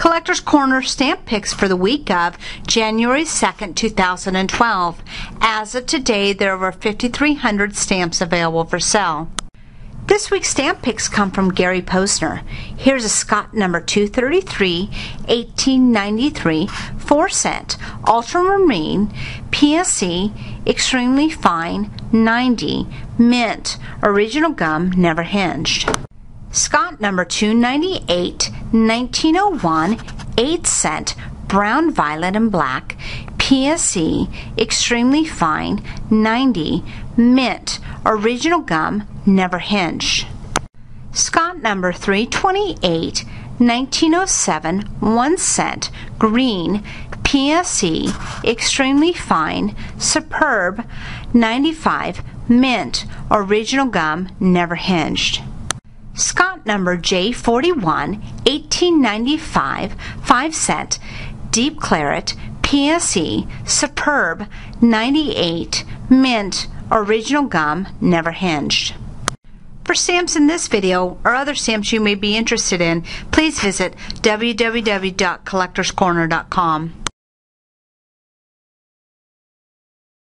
Collector's Corner stamp picks for the week of January 2nd, 2012. As of today, there are over 5,300 stamps available for sale. This week's stamp picks come from Gary Posner. Here's a Scott number 233, 1893, 4 cent, ultramarine, PSE, extremely fine, 90, mint, original gum, never hinged. Scott number 298, 1901, 8 cent, brown, violet, and black, PSE, extremely fine, 90, mint, original gum, never hinged. Scott number 328, 1907, 1 cent, green, PSE, extremely fine, superb, 95, mint, original gum, never hinged. Scott number J41, 1895, 5 cent, deep claret, PSE, superb, 98, mint, original gum, never hinged. For stamps in this video or other stamps you may be interested in, please visit www.collectorscorner.com.